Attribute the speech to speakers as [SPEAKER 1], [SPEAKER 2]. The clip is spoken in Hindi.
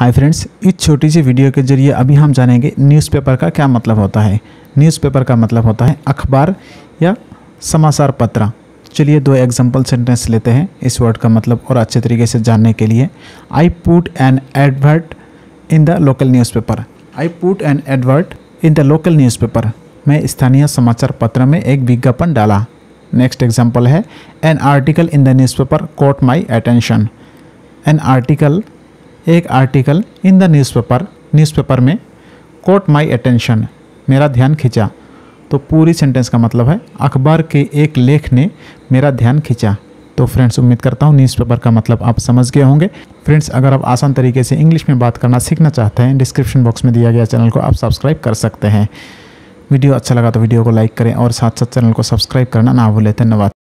[SPEAKER 1] हाय फ्रेंड्स, इस छोटी सी वीडियो के ज़रिए अभी हम जानेंगे न्यूज़पेपर का क्या मतलब होता है। न्यूज़पेपर का मतलब होता है अखबार या समाचार पत्र। चलिए दो एग्जांपल सेंटेंस लेते हैं। इस वर्ड का मतलब और अच्छे तरीके से जानने के लिए। I put an advert in the local newspaper I put an advert in the local newspaper मैं स्थानीय समाचार पत्र में एक विज्ञापन डाला। नेक्स्ट एग्ज़ाम्पल है an article in the newspaper caught my attention an article एक article in the newspaper newspaper में कोट माई अटेंशन मेरा ध्यान खींचा। तो पूरी सेंटेंस का मतलब है, अखबार के एक लेख ने मेरा ध्यान खींचा। तो फ्रेंड्स उम्मीद करता हूँ न्यूज़पेपर का मतलब आप समझ गए होंगे। फ्रेंड्स अगर आप आसान तरीके से इंग्लिश में बात करना सीखना चाहते हैं डिस्क्रिप्शन बॉक्स में दिया गया चैनल को आप सब्सक्राइब कर सकते हैं। वीडियो अच्छा लगा तो वीडियो को लाइक करें और साथ साथ चैनल को सब्सक्राइब करना ना भूलें। धन्यवाद।